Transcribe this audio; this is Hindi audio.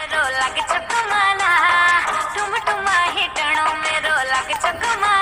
रो लग चकमाना टुम टुमा हिटणो मेरो लग चकमाना